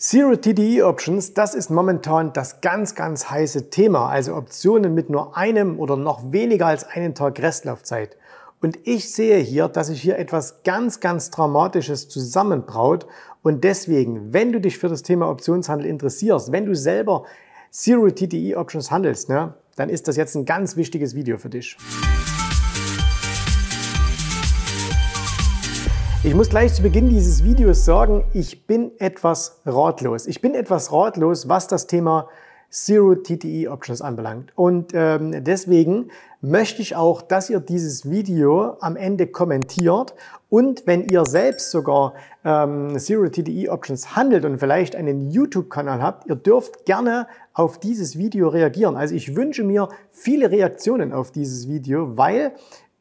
Zero TDE Options, das ist momentan das ganz, ganz heiße Thema. Also Optionen mit nur einem oder noch weniger als einen Tag Restlaufzeit. Und ich sehe hier, dass sich hier etwas ganz, ganz Dramatisches zusammenbraut. Und deswegen, wenn du dich für das Thema Optionshandel interessierst, wenn du selber Zero TDE Options handelst, ne, dann ist das jetzt ein ganz wichtiges Video für dich. Ich muss gleich zu Beginn dieses Videos sagen, ich bin etwas ratlos. Ich bin etwas ratlos, was das Thema Zero TTE Options anbelangt. Und ähm, deswegen möchte ich auch, dass ihr dieses Video am Ende kommentiert und wenn ihr selbst sogar ähm, Zero TTE Options handelt und vielleicht einen YouTube-Kanal habt, ihr dürft gerne auf dieses Video reagieren. Also ich wünsche mir viele Reaktionen auf dieses Video, weil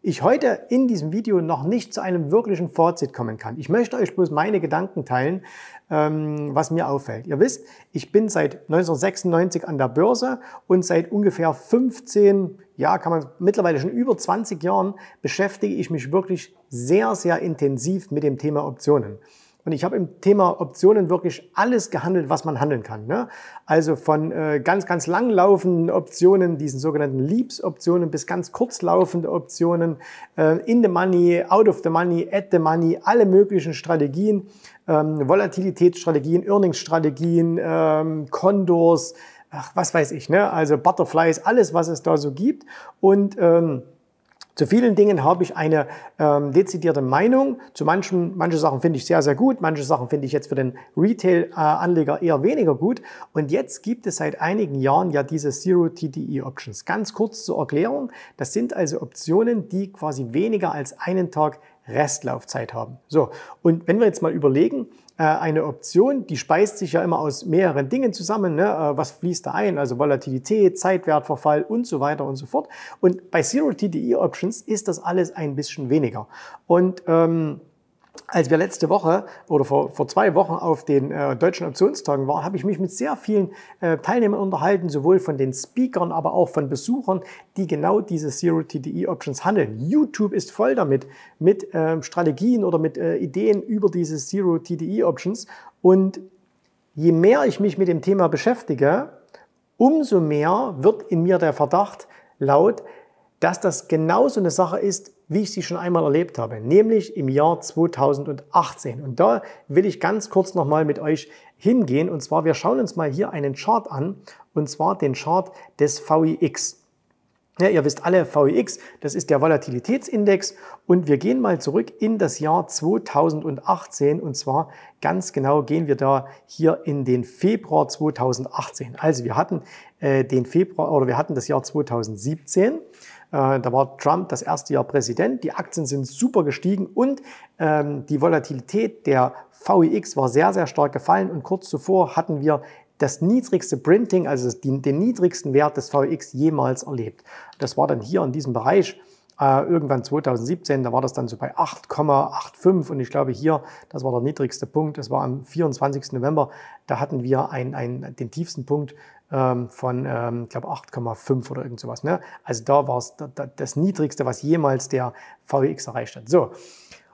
ich heute in diesem Video noch nicht zu einem wirklichen Fazit kommen kann. Ich möchte euch bloß meine Gedanken teilen, ähm, was mir auffällt. Ihr wisst, ich bin seit 1996 an der Börse und seit ungefähr 15, ja, kann man mittlerweile schon über 20 Jahren beschäftige ich mich wirklich sehr, sehr intensiv mit dem Thema Optionen. Und ich habe im Thema Optionen wirklich alles gehandelt, was man handeln kann. Ne? Also von äh, ganz, ganz langlaufenden Optionen, diesen sogenannten Leaps-Optionen, bis ganz kurzlaufende Optionen, äh, in the money, out of the money, at the money, alle möglichen Strategien, ähm, Volatilitätsstrategien, Earnings-Strategien, ähm, Condors, ach, was weiß ich, ne? also Butterflies, alles, was es da so gibt. Und ähm, zu vielen Dingen habe ich eine ähm, dezidierte Meinung. Zu manchen, manche Sachen finde ich sehr, sehr gut. Manche Sachen finde ich jetzt für den Retail-Anleger eher weniger gut. Und jetzt gibt es seit einigen Jahren ja diese Zero TDE Options. Ganz kurz zur Erklärung. Das sind also Optionen, die quasi weniger als einen Tag Restlaufzeit haben. So. Und wenn wir jetzt mal überlegen, äh, eine Option, die speist sich ja immer aus mehreren Dingen zusammen. Ne? Äh, was fließt da ein? Also Volatilität, Zeitwertverfall und so weiter und so fort. Und bei Zero TDE Options ist das alles ein bisschen weniger. Und ähm, als wir letzte Woche oder vor, vor zwei Wochen auf den äh, deutschen Optionstagen waren, habe ich mich mit sehr vielen äh, Teilnehmern unterhalten, sowohl von den Speakern, aber auch von Besuchern, die genau diese Zero TDE Options handeln. YouTube ist voll damit, mit äh, Strategien oder mit äh, Ideen über diese Zero TDE Options. Und je mehr ich mich mit dem Thema beschäftige, umso mehr wird in mir der Verdacht laut, dass das genauso eine Sache ist, wie ich sie schon einmal erlebt habe, nämlich im Jahr 2018. Und da will ich ganz kurz nochmal mit euch hingehen. Und zwar, wir schauen uns mal hier einen Chart an, und zwar den Chart des VIX. Ja, ihr wisst alle, VIX, das ist der Volatilitätsindex. Und wir gehen mal zurück in das Jahr 2018. Und zwar ganz genau gehen wir da hier in den Februar 2018. Also wir hatten äh, den Februar oder wir hatten das Jahr 2017. Äh, da war Trump das erste Jahr Präsident. Die Aktien sind super gestiegen und ähm, die Volatilität der VIX war sehr, sehr stark gefallen. Und kurz zuvor hatten wir das niedrigste Printing, also den, den niedrigsten Wert des VIX jemals erlebt. Das war dann hier in diesem Bereich äh, irgendwann 2017, da war das dann so bei 8,85 und ich glaube hier, das war der niedrigste Punkt, das war am 24. November, da hatten wir ein, ein, den tiefsten Punkt ähm, von, ähm, ich glaube, 8,5 oder irgend sowas. Ne? Also da war es das niedrigste, was jemals der VX erreicht hat. So,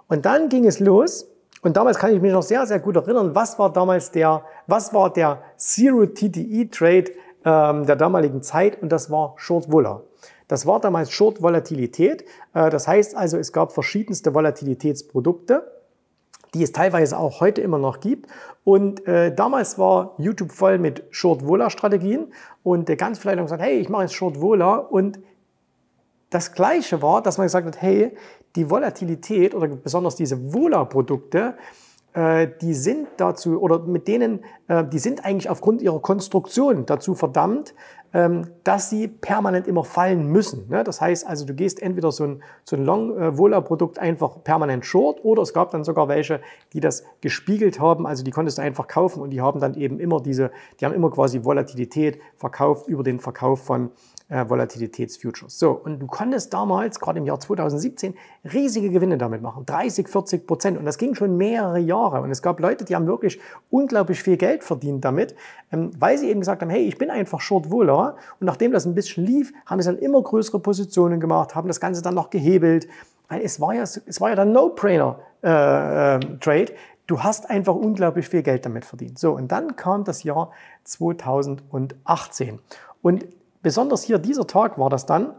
und dann ging es los. Und damals kann ich mich noch sehr, sehr gut erinnern, was war damals der, was war der Zero TTE Trade ähm, der damaligen Zeit und das war Short Vola. Das war damals Short Volatilität. Äh, das heißt also, es gab verschiedenste Volatilitätsprodukte die es teilweise auch heute immer noch gibt. Und äh, damals war YouTube voll mit Short-Vola-Strategien und äh, ganz viele haben gesagt, hey, ich mache jetzt Short-Vola. Und das Gleiche war, dass man gesagt hat, hey, die Volatilität oder besonders diese Vola-Produkte, die sind dazu, oder mit denen, äh, die sind eigentlich aufgrund ihrer Konstruktion dazu verdammt, ähm, dass sie permanent immer fallen müssen. Ne? Das heißt also, du gehst entweder so ein, so ein Long-Vola-Produkt einfach permanent short oder es gab dann sogar welche, die das gespiegelt haben. Also die konntest du einfach kaufen und die haben dann eben immer diese, die haben immer quasi Volatilität verkauft über den Verkauf von äh, Volatilitätsfutures. So, und du konntest damals, gerade im Jahr 2017, riesige Gewinne damit machen. 30, 40 Prozent. Und das ging schon mehrere Jahre. Und es gab Leute, die haben wirklich unglaublich viel Geld verdient damit, ähm, weil sie eben gesagt haben, hey, ich bin einfach Short Vola. Und nachdem das ein bisschen lief, haben sie dann immer größere Positionen gemacht, haben das Ganze dann noch gehebelt. Weil es war ja, es war ja der No-Brainer-Trade. Äh, Du hast einfach unglaublich viel Geld damit verdient. So, und dann kam das Jahr 2018. Und besonders hier dieser Tag war das dann,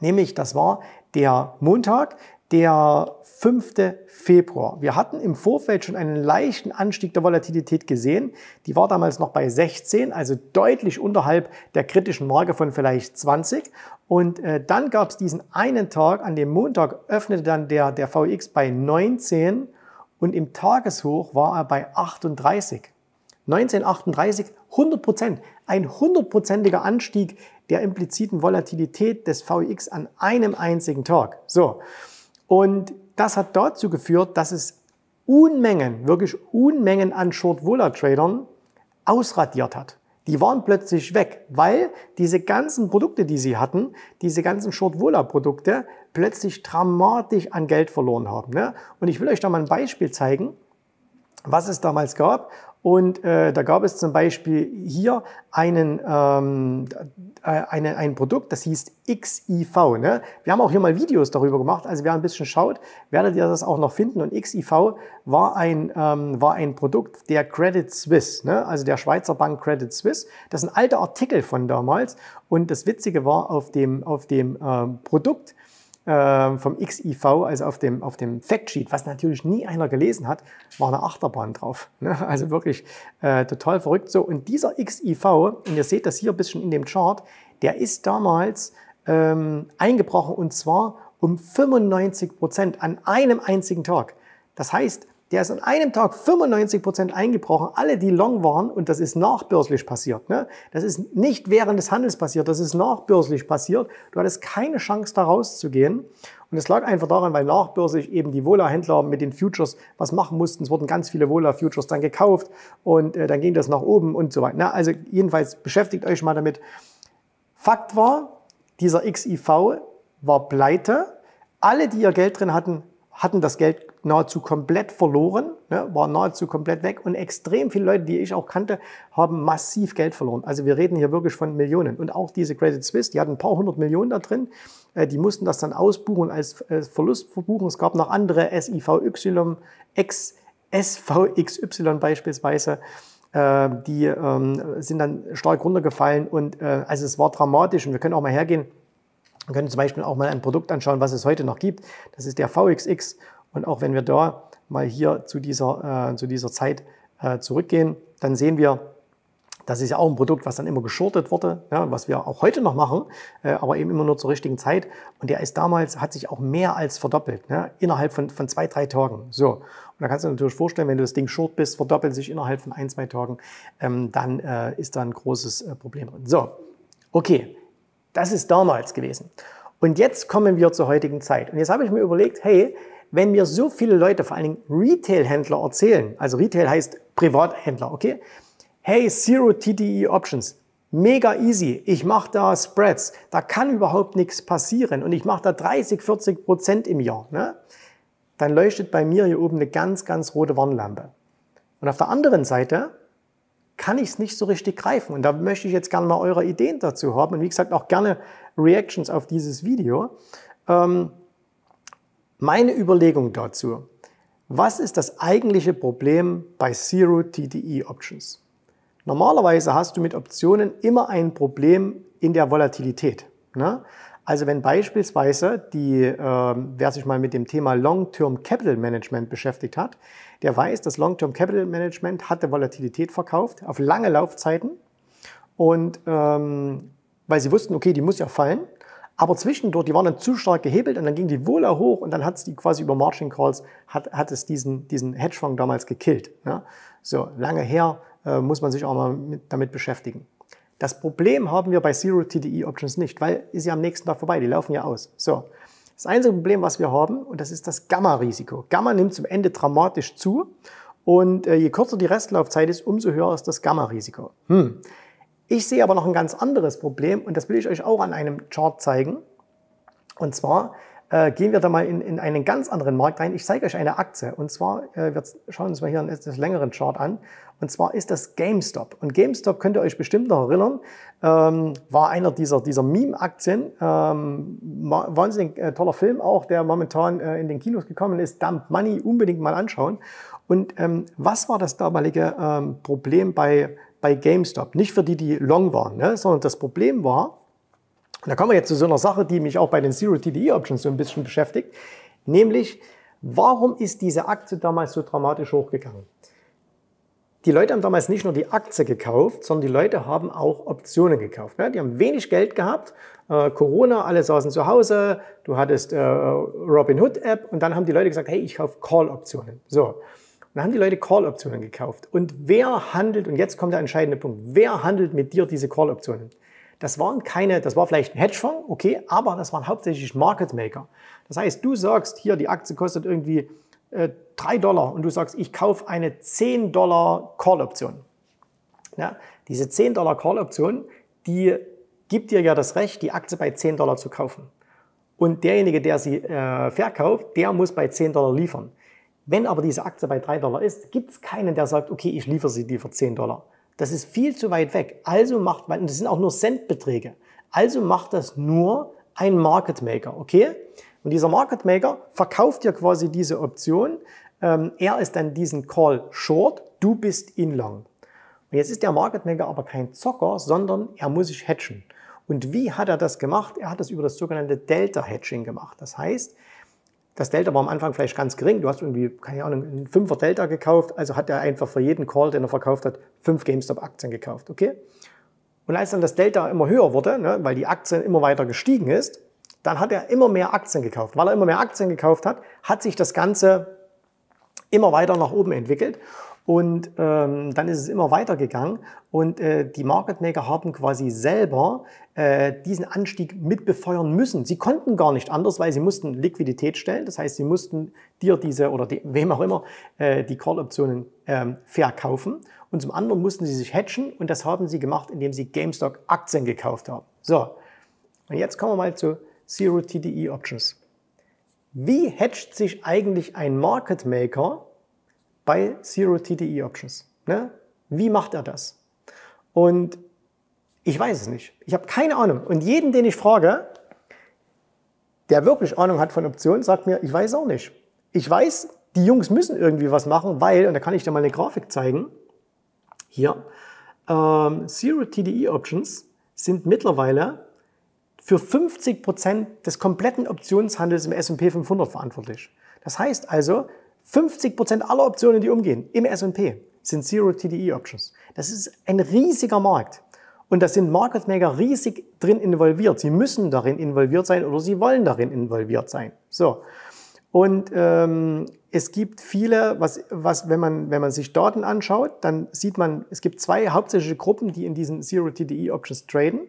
nämlich das war der Montag, der 5. Februar. Wir hatten im Vorfeld schon einen leichten Anstieg der Volatilität gesehen. Die war damals noch bei 16, also deutlich unterhalb der kritischen Marke von vielleicht 20. Und äh, dann gab es diesen einen Tag, an dem Montag öffnete dann der, der VX bei 19 und im Tageshoch war er bei 38. 1938, 100 Prozent. Ein hundertprozentiger Anstieg der impliziten Volatilität des VX an einem einzigen Tag. So. Und das hat dazu geführt, dass es Unmengen, wirklich Unmengen an Short-Vola-Tradern ausradiert hat. Die waren plötzlich weg, weil diese ganzen Produkte, die sie hatten, diese ganzen Short-Vola-Produkte, plötzlich dramatisch an Geld verloren haben. Ne? Und ich will euch da mal ein Beispiel zeigen, was es damals gab. Und äh, da gab es zum Beispiel hier einen, ähm, äh, eine, ein Produkt, das hieß XIV. Ne? Wir haben auch hier mal Videos darüber gemacht. Also wer ein bisschen schaut, werdet ihr das auch noch finden. Und XIV war ein, ähm, war ein Produkt der Credit Suisse, ne? also der Schweizer Bank Credit Suisse. Das ist ein alter Artikel von damals. Und das Witzige war, auf dem, auf dem ähm, Produkt äh, vom XIV, also auf dem, auf dem Factsheet, was natürlich nie einer gelesen hat, war eine Achterbahn drauf. Ne? Also wirklich äh, total verrückt so. Und dieser XIV, und ihr seht das hier ein bisschen in dem Chart, der ist damals ähm, eingebrochen und zwar um 95 Prozent an einem einzigen Tag. Das heißt, der ist an einem Tag 95 Prozent eingebrochen, alle, die long waren, und das ist nachbörslich passiert. Ne? Das ist nicht während des Handels passiert, das ist nachbörslich passiert. Du hattest keine Chance, da rauszugehen. Und es lag einfach daran, weil nachbörslich eben die Vola-Händler mit den Futures was machen mussten. Es wurden ganz viele Vola-Futures dann gekauft und äh, dann ging das nach oben und so weiter. Na, also jedenfalls beschäftigt euch mal damit. Fakt war, dieser XIV war pleite. Alle, die ihr Geld drin hatten, hatten das Geld nahezu komplett verloren, ne, war nahezu komplett weg und extrem viele Leute, die ich auch kannte, haben massiv Geld verloren. Also wir reden hier wirklich von Millionen. Und auch diese Credit Suisse, die hatten ein paar hundert Millionen da drin, äh, die mussten das dann ausbuchen als Verlust verbuchen. Es gab noch andere SIVY, X, SVXY beispielsweise, äh, die ähm, sind dann stark runtergefallen und äh, also es war dramatisch und wir können auch mal hergehen, wir können zum Beispiel auch mal ein Produkt anschauen, was es heute noch gibt. Das ist der VXX und auch wenn wir da mal hier zu dieser, äh, zu dieser Zeit äh, zurückgehen, dann sehen wir, das ist ja auch ein Produkt, was dann immer geschortet wurde, ja, was wir auch heute noch machen, äh, aber eben immer nur zur richtigen Zeit. Und der ist damals, hat sich auch mehr als verdoppelt, ja, innerhalb von, von zwei, drei Tagen. So. Und da kannst du dir natürlich vorstellen, wenn du das Ding short bist, verdoppelt sich innerhalb von ein, zwei Tagen, ähm, dann äh, ist da ein großes äh, Problem drin. So, okay, das ist damals gewesen. Und jetzt kommen wir zur heutigen Zeit. Und jetzt habe ich mir überlegt, hey, wenn mir so viele Leute, vor allen Dingen Retail-Händler erzählen, also Retail heißt Privathändler, okay? Hey, Zero TTE Options, mega easy. Ich mache da Spreads, da kann überhaupt nichts passieren und ich mache da 30, 40 Prozent im Jahr. Ne? Dann leuchtet bei mir hier oben eine ganz, ganz rote Warnlampe. Und auf der anderen Seite kann ich es nicht so richtig greifen. Und da möchte ich jetzt gerne mal eure Ideen dazu haben und wie gesagt auch gerne Reactions auf dieses Video. Ähm, meine Überlegung dazu. Was ist das eigentliche Problem bei Zero TDE Options? Normalerweise hast du mit Optionen immer ein Problem in der Volatilität. Ne? Also wenn beispielsweise die, äh, wer sich mal mit dem Thema Long-Term Capital Management beschäftigt hat, der weiß, dass Long-Term Capital Management hatte Volatilität verkauft auf lange Laufzeiten und ähm, weil sie wussten, okay, die muss ja fallen, aber zwischendurch, die waren dann zu stark gehebelt und dann ging die Wohler hoch und dann hat es die quasi über Margin Calls, hat, hat es diesen, diesen Hedgefonds damals gekillt. Ja? So, lange her äh, muss man sich auch mal mit, damit beschäftigen. Das Problem haben wir bei Zero TDE Options nicht, weil ist ja am nächsten Tag vorbei, die laufen ja aus. So. Das einzige Problem, was wir haben, und das ist das Gamma-Risiko. Gamma nimmt zum Ende dramatisch zu und äh, je kürzer die Restlaufzeit ist, umso höher ist das Gamma-Risiko. Hm. Ich sehe aber noch ein ganz anderes Problem und das will ich euch auch an einem Chart zeigen. Und zwar äh, gehen wir da mal in, in einen ganz anderen Markt rein. Ich zeige euch eine Aktie und zwar, äh, wir schauen uns mal hier einen etwas längeren Chart an. Und zwar ist das GameStop. Und GameStop könnt ihr euch bestimmt noch erinnern, ähm, war einer dieser, dieser Meme-Aktien. Ähm, wahnsinnig äh, toller Film auch, der momentan äh, in den Kinos gekommen ist. Dump Money unbedingt mal anschauen. Und ähm, was war das damalige ähm, Problem bei, bei GameStop? Nicht für die, die long waren, ne? sondern das Problem war, und da kommen wir jetzt zu so einer Sache, die mich auch bei den Zero TDE Options so ein bisschen beschäftigt, nämlich, warum ist diese Aktie damals so dramatisch hochgegangen? Die Leute haben damals nicht nur die Aktie gekauft, sondern die Leute haben auch Optionen gekauft. Die haben wenig Geld gehabt, äh, Corona, alle saßen zu Hause, du hattest äh, Robinhood App und dann haben die Leute gesagt, hey, ich kaufe Call-Optionen. So, und dann haben die Leute Call-Optionen gekauft. Und wer handelt, und jetzt kommt der entscheidende Punkt, wer handelt mit dir diese Call-Optionen? Das waren keine, das war vielleicht ein Hedgefonds, okay, aber das waren hauptsächlich Market Maker. Das heißt, du sagst, hier, die Aktie kostet irgendwie äh, 3 Dollar und du sagst, ich kaufe eine 10 Dollar Call-Option. Ja, diese 10 Dollar Call-Option, die gibt dir ja das Recht, die Aktie bei 10 Dollar zu kaufen. Und derjenige, der sie äh, verkauft, der muss bei 10 Dollar liefern. Wenn aber diese Aktie bei 3 Dollar ist, gibt es keinen, der sagt, okay, ich liefere sie dir für 10 Dollar. Das ist viel zu weit weg. Also macht man, das sind auch nur Centbeträge. Also macht das nur ein Market Maker, okay? Und dieser Market Maker verkauft dir quasi diese Option. Ähm, er ist dann diesen Call Short, du bist in Long. Und jetzt ist der Market Maker aber kein Zocker, sondern er muss sich hedgen. Und wie hat er das gemacht? Er hat das über das sogenannte Delta Hedging gemacht. Das heißt, das Delta war am Anfang vielleicht ganz gering. Du hast irgendwie, keine Ahnung, einen Fünfer Delta gekauft. Also hat er einfach für jeden Call, den er verkauft hat, fünf GameStop-Aktien gekauft. Okay? Und als dann das Delta immer höher wurde, ne, weil die Aktien immer weiter gestiegen ist, dann hat er immer mehr Aktien gekauft. Weil er immer mehr Aktien gekauft hat, hat sich das Ganze immer weiter nach oben entwickelt. Und ähm, dann ist es immer weitergegangen und äh, die Market Maker haben quasi selber äh, diesen Anstieg mit befeuern müssen. Sie konnten gar nicht anders, weil sie mussten Liquidität stellen. Das heißt, sie mussten dir diese oder die, wem auch immer äh, die Call-Optionen ähm, verkaufen. Und zum anderen mussten sie sich hatchen und das haben sie gemacht, indem sie GameStop-Aktien gekauft haben. So, und jetzt kommen wir mal zu Zero TDE Options. Wie hatcht sich eigentlich ein Market Maker bei Zero TDE Options. Ne? Wie macht er das? Und ich weiß es nicht. Ich habe keine Ahnung. Und jeden, den ich frage, der wirklich Ahnung hat von Optionen, sagt mir, ich weiß auch nicht. Ich weiß, die Jungs müssen irgendwie was machen, weil, und da kann ich dir mal eine Grafik zeigen, hier, ähm, Zero TDE Options sind mittlerweile für 50 Prozent des kompletten Optionshandels im S&P 500 verantwortlich. Das heißt also, 50% aller Optionen, die umgehen im S&P, sind Zero TDE Options. Das ist ein riesiger Markt. Und da sind Market Maker riesig drin involviert. Sie müssen darin involviert sein oder sie wollen darin involviert sein. So. Und ähm, es gibt viele, was, was wenn, man, wenn man sich Daten anschaut, dann sieht man, es gibt zwei hauptsächliche Gruppen, die in diesen Zero TDE Options traden.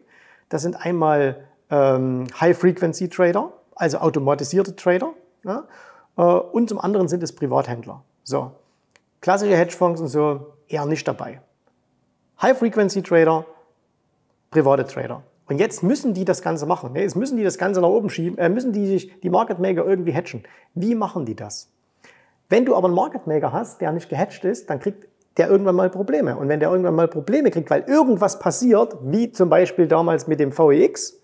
Das sind einmal ähm, High-Frequency-Trader, also automatisierte Trader. Ja? Äh, und zum anderen sind es Privathändler. So. Klassische Hedgefonds und so eher nicht dabei. High-Frequency-Trader, private Trader. Und jetzt müssen die das Ganze machen. Jetzt müssen die das Ganze nach oben schieben, äh, müssen die sich die Market Maker irgendwie hatchen. Wie machen die das? Wenn du aber einen Market Maker hast, der nicht gehatcht ist, dann kriegt der irgendwann mal Probleme. Und wenn der irgendwann mal Probleme kriegt, weil irgendwas passiert, wie zum Beispiel damals mit dem VEX,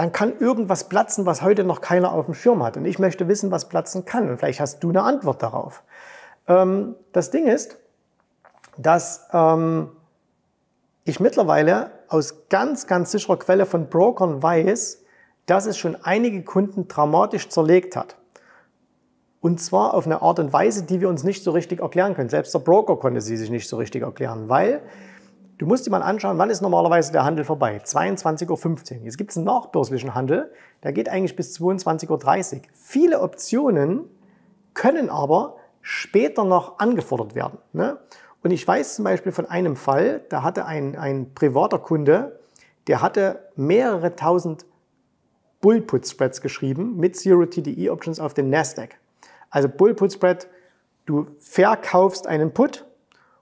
dann kann irgendwas platzen, was heute noch keiner auf dem Schirm hat. Und ich möchte wissen, was platzen kann. Und vielleicht hast du eine Antwort darauf. Ähm, das Ding ist, dass ähm, ich mittlerweile aus ganz, ganz sicherer Quelle von Brokern weiß, dass es schon einige Kunden dramatisch zerlegt hat. Und zwar auf eine Art und Weise, die wir uns nicht so richtig erklären können. Selbst der Broker konnte sie sich nicht so richtig erklären, weil Du musst dir mal anschauen, wann ist normalerweise der Handel vorbei? 22.15 Uhr. Jetzt gibt es einen nachbörslichen Handel, der geht eigentlich bis 22.30 Uhr. Viele Optionen können aber später noch angefordert werden. Ne? Und ich weiß zum Beispiel von einem Fall, da hatte ein, ein privater Kunde, der hatte mehrere tausend Bull-Put-Spreads geschrieben mit Zero-TDE-Options auf den Nasdaq. Also Bull-Put-Spread, du verkaufst einen Put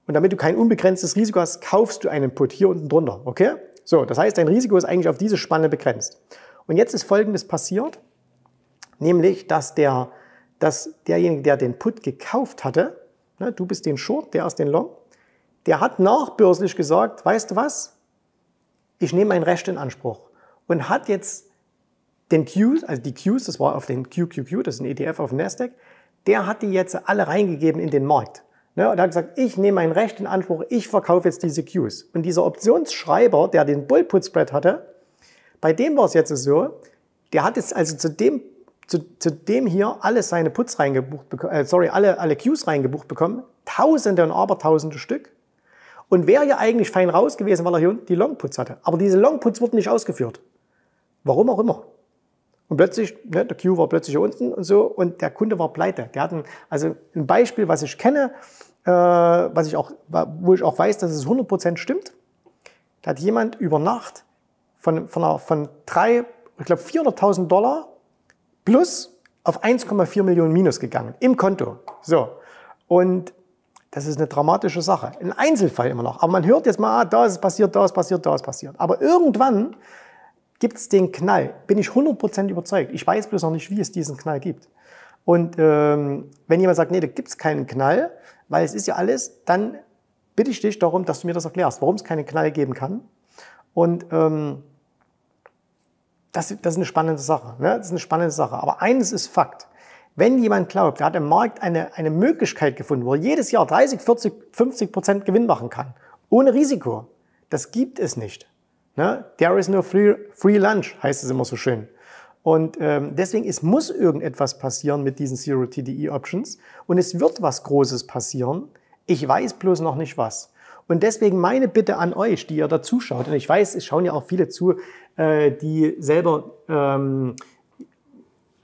und damit du kein unbegrenztes Risiko hast, kaufst du einen Put hier unten drunter. Okay? So, das heißt, dein Risiko ist eigentlich auf diese Spanne begrenzt. Und jetzt ist Folgendes passiert, nämlich, dass, der, dass derjenige, der den Put gekauft hatte, ne, du bist den Short, der ist den Long, der hat nachbörslich gesagt, weißt du was, ich nehme mein Recht in Anspruch und hat jetzt den Qs, also die Qs, das war auf den QQQ, das ist ein ETF auf Nasdaq, der hat die jetzt alle reingegeben in den Markt. Ne, und hat gesagt, ich nehme mein Recht in Anspruch, ich verkaufe jetzt diese Qs. Und dieser Optionsschreiber, der den Bullput-Spread hatte, bei dem war es jetzt so, der hat jetzt also zu dem, zu, zu dem hier alle seine Puts reingebucht, äh, sorry, alle, alle Qs reingebucht bekommen, Tausende und Abertausende Stück. Und wäre ja eigentlich fein raus gewesen, weil er hier die Longputs hatte. Aber diese Longputs wurden nicht ausgeführt. Warum auch immer. Und plötzlich, ne, der Q war plötzlich unten und so und der Kunde war pleite. Der hat ein, also ein Beispiel, was ich kenne, was ich auch, wo ich auch weiß, dass es 100% stimmt. Da hat jemand über Nacht von, von, einer, von drei, ich glaube 400.000 Dollar plus auf 1,4 Millionen Minus gegangen im Konto. So. Und das ist eine dramatische Sache. Ein Einzelfall immer noch. Aber man hört jetzt mal, ah, da ist passiert, da ist passiert, da ist passiert. Aber irgendwann gibt es den Knall. Bin ich 100% überzeugt. Ich weiß bloß noch nicht, wie es diesen Knall gibt. Und ähm, wenn jemand sagt, nee, da gibt es keinen Knall, weil es ist ja alles, dann bitte ich dich darum, dass du mir das erklärst, warum es keinen Knall geben kann. Und ähm, das, das ist eine spannende Sache. Ne? Das ist eine spannende Sache. Aber eines ist Fakt. Wenn jemand glaubt, er hat im Markt eine, eine Möglichkeit gefunden, wo er jedes Jahr 30, 40, 50 Prozent Gewinn machen kann, ohne Risiko, das gibt es nicht. Ne? There is no free, free lunch, heißt es immer so schön. Und ähm, deswegen, es muss irgendetwas passieren mit diesen Zero TDE Options und es wird was Großes passieren. Ich weiß bloß noch nicht was. Und deswegen meine Bitte an euch, die ihr da zuschaut, und ich weiß, es schauen ja auch viele zu, äh, die selber ähm,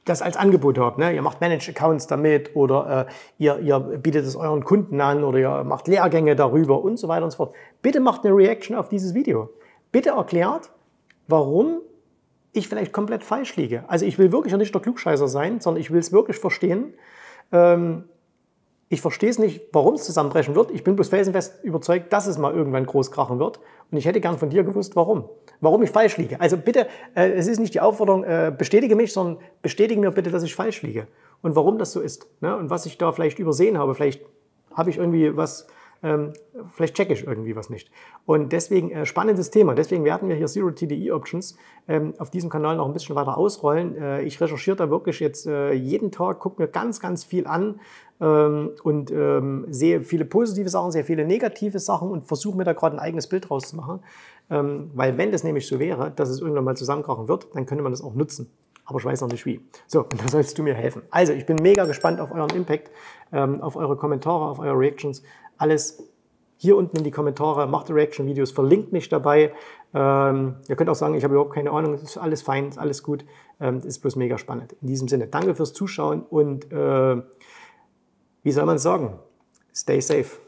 das als Angebot habt. Ne? Ihr macht Managed Accounts damit oder äh, ihr, ihr bietet es euren Kunden an oder ihr macht Lehrgänge darüber und so weiter und so fort. Bitte macht eine Reaction auf dieses Video. Bitte erklärt, warum ich vielleicht komplett falsch liege. Also ich will wirklich nicht der Klugscheißer sein, sondern ich will es wirklich verstehen. Ähm, ich verstehe es nicht, warum es zusammenbrechen wird. Ich bin bloß felsenfest überzeugt, dass es mal irgendwann groß krachen wird. Und ich hätte gern von dir gewusst, warum. Warum ich falsch liege. Also bitte, äh, es ist nicht die Aufforderung, äh, bestätige mich, sondern bestätige mir bitte, dass ich falsch liege. Und warum das so ist. Ne? Und was ich da vielleicht übersehen habe. Vielleicht habe ich irgendwie was ähm, vielleicht checke ich irgendwie was nicht. Und deswegen äh, spannendes Thema. Deswegen werden wir hier Zero TDE Options ähm, auf diesem Kanal noch ein bisschen weiter ausrollen. Äh, ich recherchiere da wirklich jetzt äh, jeden Tag, gucke mir ganz, ganz viel an ähm, und ähm, sehe viele positive Sachen, sehr viele negative Sachen und versuche mir da gerade ein eigenes Bild draus zu machen. Ähm, weil wenn das nämlich so wäre, dass es irgendwann mal zusammenkrachen wird, dann könnte man das auch nutzen aber ich weiß noch nicht wie. So, und da sollst du mir helfen. Also, ich bin mega gespannt auf euren Impact, ähm, auf eure Kommentare, auf eure Reactions. Alles hier unten in die Kommentare, macht Reaction-Videos, verlinkt mich dabei. Ähm, ihr könnt auch sagen, ich habe überhaupt keine Ahnung, es ist alles fein, ist alles gut. Ähm, ist bloß mega spannend. In diesem Sinne, danke fürs Zuschauen und äh, wie soll man sagen? Stay safe.